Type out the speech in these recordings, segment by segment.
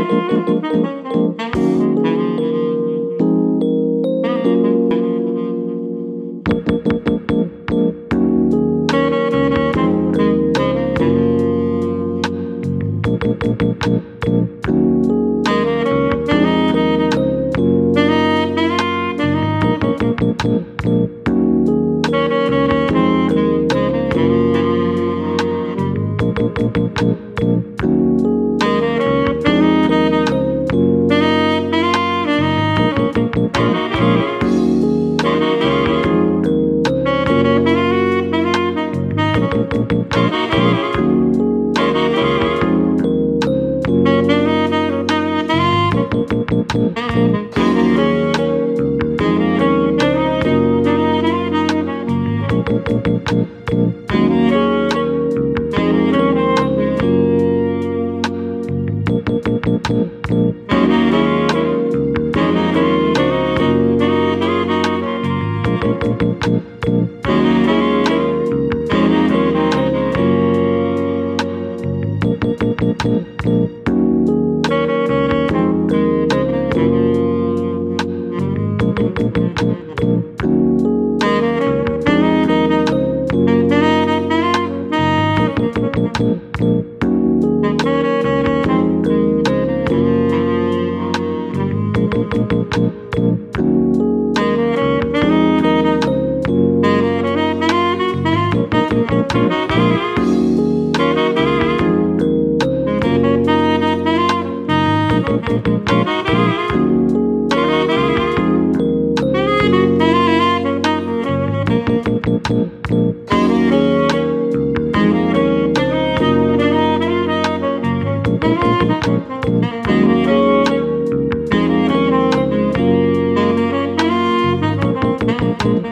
Thank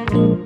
Thank